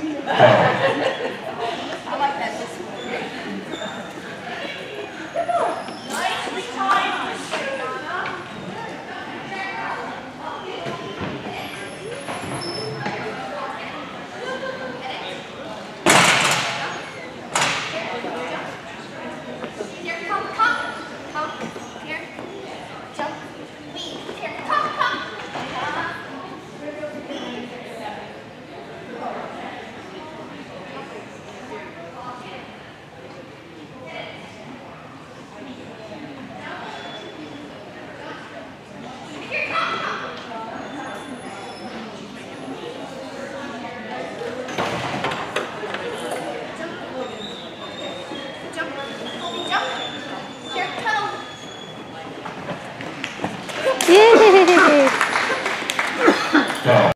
Yeah. Yay!